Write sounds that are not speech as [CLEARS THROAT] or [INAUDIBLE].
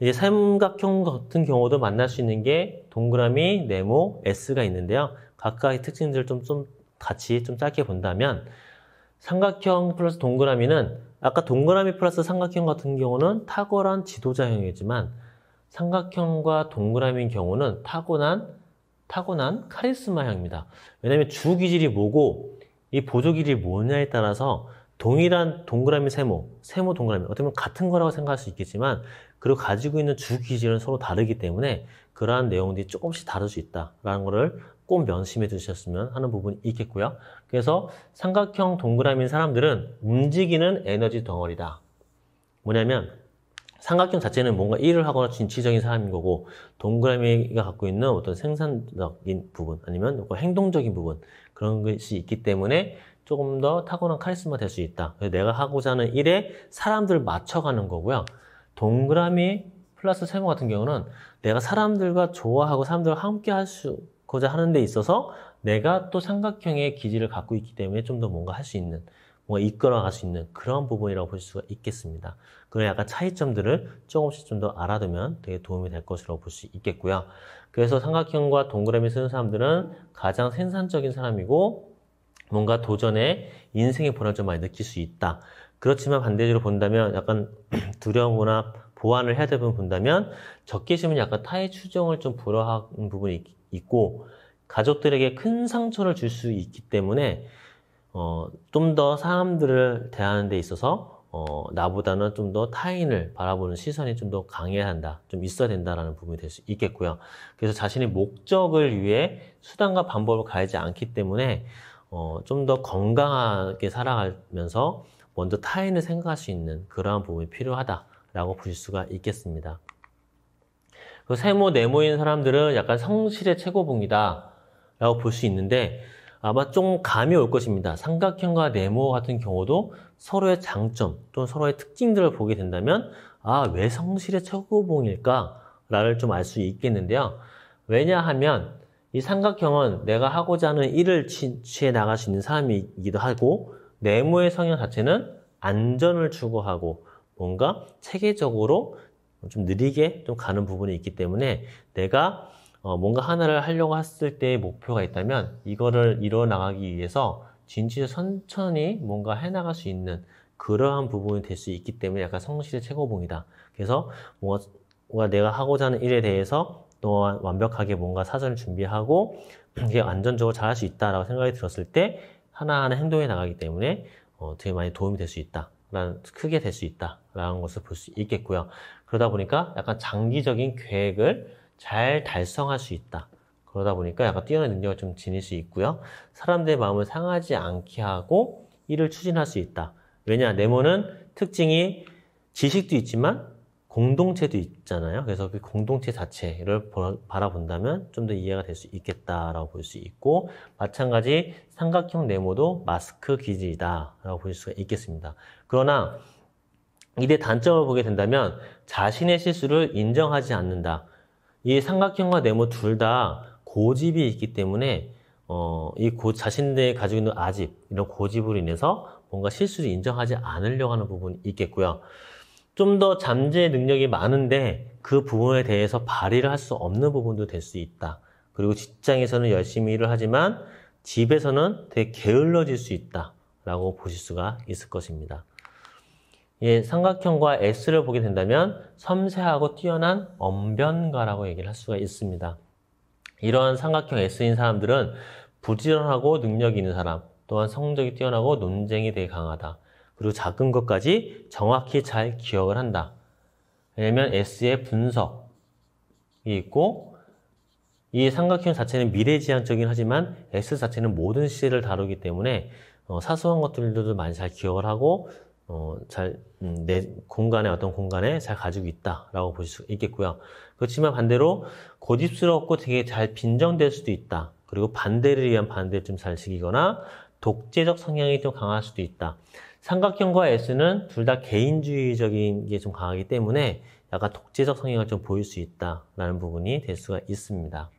이제 삼각형 같은 경우도 만날 수 있는 게 동그라미, 네모, S가 있는데요. 각각의 특징들을 좀, 좀 같이 좀 짧게 본다면 삼각형 플러스 동그라미는 아까 동그라미 플러스 삼각형 같은 경우는 탁월한 지도자형이지만 삼각형과 동그라미인 경우는 타고난 타고난 카리스마형입니다. 왜냐하면 주 기질이 뭐고 이 보조 기질이 뭐냐에 따라서 동일한 동그라미 세모, 세모 동그라미 어떻게 보면 같은 거라고 생각할 수 있겠지만 그리고 가지고 있는 주 기질은 서로 다르기 때문에 그러한 내용들이 조금씩 다를 수 있다라는 것을 꼭 명심해 두셨으면 하는 부분이 있겠고요. 그래서 삼각형 동그라미인 사람들은 움직이는 에너지 덩어리다. 뭐냐면 삼각형 자체는 뭔가 일을 하거나 진취적인 사람인 거고 동그라미가 갖고 있는 어떤 생산적인 부분 아니면 행동적인 부분 그런 것이 있기 때문에 조금 더 타고난 카리스마 될 수 있다. 내가 하고자 하는 일에 사람들을 맞춰가는 거고요. 동그라미 플러스 세모 같은 경우는 내가 사람들과 좋아하고 사람들과 함께 하고자 하는 데 있어서 내가 또 삼각형의 기질을 갖고 있기 때문에 좀 더 뭔가 할 수 있는 뭔가 이끌어갈 수 있는 그런 부분이라고 볼 수가 있겠습니다. 그런 약간 차이점들을 조금씩 좀 더 알아두면 되게 도움이 될 것이라고 볼 수 있겠고요. 그래서 삼각형과 동그라미 쓰는 사람들은 가장 생산적인 사람이고 뭔가 도전에 인생의 보람을 좀 많이 느낄 수 있다. 그렇지만 반대로 본다면 약간 [CLEARS THROAT] 두려움이나 보완을 해야 되는 본다면 적개심은 약간 타의 추정을 좀 불허한 부분이 있고 가족들에게 큰 상처를 줄 수 있기 때문에 어, 좀 더 사람들을 대하는 데 있어서 어, 나보다는 좀 더 타인을 바라보는 시선이 좀 더 강해야 한다, 좀 있어야 된다라는 부분이 될 수 있겠고요. 그래서 자신의 목적을 위해 수단과 방법을 가리지 않기 때문에 어, 좀 더 건강하게 살아가면서 먼저 타인을 생각할 수 있는 그러한 부분이 필요하다라고 볼 수가 있겠습니다. 그 세모, 네모인 사람들은 약간 성실의 최고봉이다 라고 볼 수 있는데 아마 좀 감이 올 것입니다. 삼각형과 네모 같은 경우도 서로의 장점 또는 서로의 특징들을 보게 된다면 아, 왜 성실의 최고봉일까? 라를 좀 알 수 있겠는데요. 왜냐하면 이 삼각형은 내가 하고자 하는 일을 취해 나갈 수 있는 사람이기도 하고 네모의 성향 자체는 안전을 추구하고 뭔가 체계적으로 좀 느리게 좀 가는 부분이 있기 때문에 내가 어, 뭔가 하나를 하려고 했을 때 목표가 있다면 이거를 이뤄 나가기 위해서 진짜 천천히 뭔가 해나갈 수 있는 그러한 부분이 될 수 있기 때문에 약간 성실의 최고봉이다. 그래서 뭔가 내가 하고자 하는 일에 대해서 또한 완벽하게 뭔가 사전을 준비하고 [CLEARS THROAT] 이게 안전적으로 잘할 수 있다라고 생각이 들었을 때 하나하나 행동해 나가기 때문에 어, 되게 많이 도움이 될 수 있다. 크게 될 수 있다. 라는 것을 볼 수 있겠고요. 그러다 보니까 약간 장기적인 계획을 잘 달성할 수 있다. 그러다 보니까 약간 뛰어난 능력을 좀 지닐 수 있고요. 사람들의 마음을 상하지 않게 하고 일을 추진할 수 있다. 왜냐, 네모는 특징이 지식도 있지만 공동체도 있잖아요. 그래서 그 공동체 자체를 바라본다면 좀 더 이해가 될 수 있겠다라고 볼 수 있고 마찬가지 삼각형 네모도 마스크 기질이다라고 볼 수가 있겠습니다. 그러나 이의 단점을 보게 된다면 자신의 실수를 인정하지 않는다. 이 삼각형과 네모 둘 다 고집이 있기 때문에 어, 이 고, 자신들이 가지고 있는 아집, 이런 고집으로 인해서 뭔가 실수를 인정하지 않으려고 하는 부분이 있겠고요. 좀 더 잠재 능력이 많은데 그 부분에 대해서 발휘를 할 수 없는 부분도 될 수 있다. 그리고 직장에서는 열심히 일을 하지만 집에서는 되게 게을러질 수 있다. 라고 보실 수가 있을 것입니다. 예, 삼각형과 S를 보게 된다면 섬세하고 뛰어난 언변가라고 얘기를 할 수가 있습니다. 이러한 삼각형 S인 사람들은 부지런하고 능력 있는 사람, 또한 성적이 뛰어나고 논쟁이 되게 강하다. 그리고 작은 것까지 정확히 잘 기억을 한다. 왜냐면 S의 분석이 있고 이 삼각형 자체는 미래지향적이긴 하지만 S 자체는 모든 시를 다루기 때문에 어, 사소한 것들도 많이 잘 기억을 하고 어, 잘, 음, 내 공간에 어떤 공간에 잘 가지고 있다라고 보실 수 있겠고요. 그렇지만 반대로 고집스럽고 되게 잘 빈정될 수도 있다. 그리고 반대를 위한 반대를 좀잘 지키거나 독재적 성향이 좀 강할 수도 있다. 삼각형과 S는 둘 다 개인주의적인 게 좀 강하기 때문에 약간 독재적 성향을 좀 보일 수 있다라는 부분이 될 수가 있습니다.